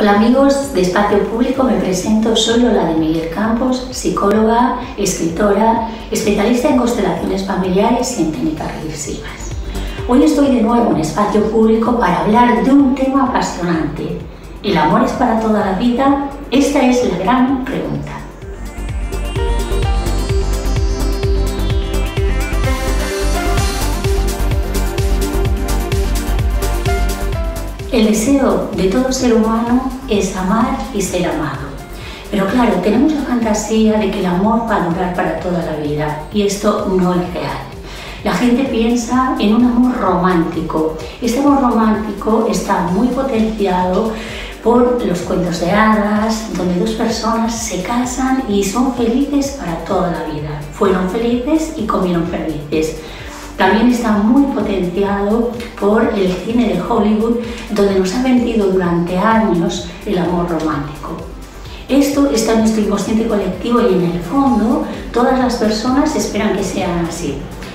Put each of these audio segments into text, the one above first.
Hola amigos de Espacio Público, me presento, soy Lola de Miguel Campos, psicóloga, escritora, especialista en constelaciones familiares y en técnicas reflexivas. Hoy estoy de nuevo en Espacio Público para hablar de un tema apasionante. ¿El amor es para toda la vida? Esta es la gran pregunta. El deseo de todo ser humano es amar y ser amado. Pero claro, tenemos la fantasía de que el amor va a durar para toda la vida y esto no es real. La gente piensa en un amor romántico. Este amor romántico está muy potenciado por los cuentos de hadas, donde dos personas se casan y son felices para toda la vida. Fueron felices y comieron felices. También está muy potenciado por el cine de Hollywood, donde nos ha vendido durante años el amor romántico. Esto está en nuestro inconsciente colectivo y en el fondo todas las personas esperan que sean así.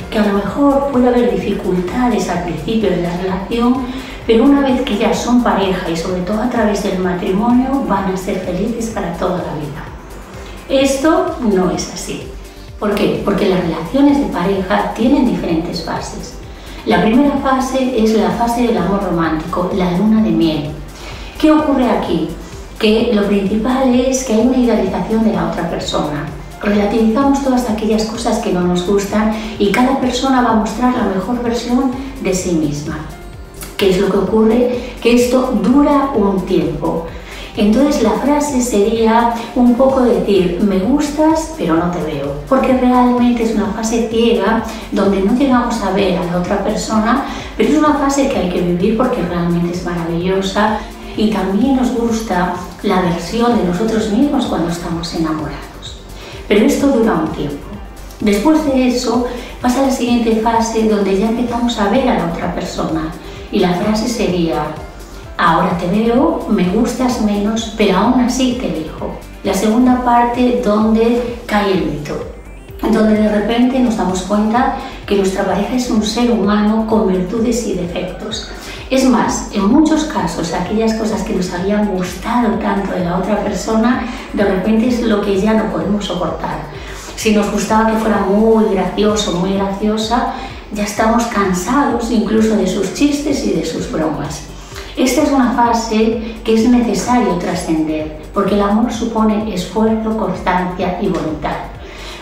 Que a lo mejor puede haber dificultades al principio de la relación, pero una vez que ya son pareja y sobre todo a través del matrimonio van a ser felices para toda la vida. Esto no es así. ¿Por qué? Porque las relaciones de pareja tienen diferentes fases. La primera fase es la fase del amor romántico, la luna de miel. ¿Qué ocurre aquí? Que lo principal es que hay una idealización de la otra persona. Relativizamos todas aquellas cosas que no nos gustan y cada persona va a mostrar la mejor versión de sí misma. ¿Qué es lo que ocurre? Que esto dura un tiempo. Entonces la frase sería un poco decir, me gustas pero no te veo, porque realmente es una fase ciega donde no llegamos a ver a la otra persona, pero es una fase que hay que vivir porque realmente es maravillosa y también nos gusta la versión de nosotros mismos cuando estamos enamorados. Pero esto dura un tiempo. Después de eso pasa la siguiente fase donde ya empezamos a ver a la otra persona y la frase sería, Ahora te veo, me gustas menos, pero aún así te elijo. La segunda parte donde cae el mito, donde de repente nos damos cuenta que nuestra pareja es un ser humano con virtudes y defectos. Es más, en muchos casos, aquellas cosas que nos habían gustado tanto de la otra persona, de repente es lo que ya no podemos soportar. Si nos gustaba que fuera muy gracioso, muy graciosa, ya estamos cansados incluso de sus chistes y de sus bromas. Esta es una fase que es necesario trascender, porque el amor supone esfuerzo, constancia y voluntad.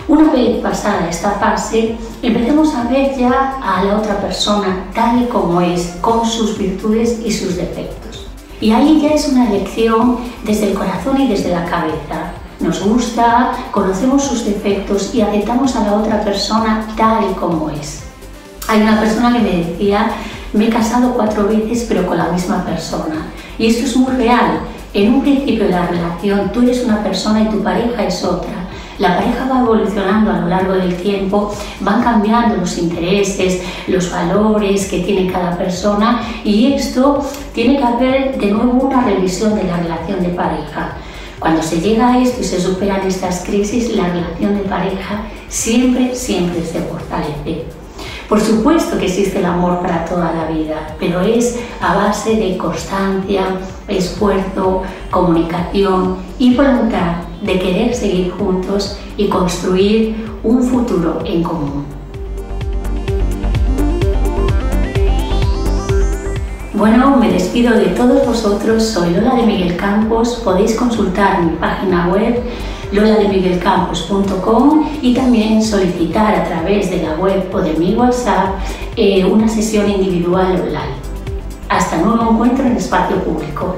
Una vez pasada esta fase, empecemos a ver ya a la otra persona tal y como es, con sus virtudes y sus defectos. Y ahí ya es una elección desde el corazón y desde la cabeza. Nos gusta, conocemos sus defectos y aceptamos a la otra persona tal y como es. Hay una persona que me decía me he casado cuatro veces pero con la misma persona. Y esto es muy real. En un principio de la relación tú eres una persona y tu pareja es otra. La pareja va evolucionando a lo largo del tiempo, van cambiando los intereses, los valores que tiene cada persona y esto tiene que haber de nuevo una revisión de la relación de pareja. Cuando se llega a esto y se superan estas crisis, la relación de pareja siempre, siempre se fortalece. Por supuesto que existe el amor para toda la vida, pero es a base de constancia, esfuerzo, comunicación y voluntad de querer seguir juntos y construir un futuro en común. Bueno, me despido de todos vosotros, soy Lola de Miguel Campos, podéis consultar mi página web lolademiguelcampos.com y también solicitar a través de la web o de mi WhatsApp eh, una sesión individual online. Hasta nuevo encuentro en espacio público.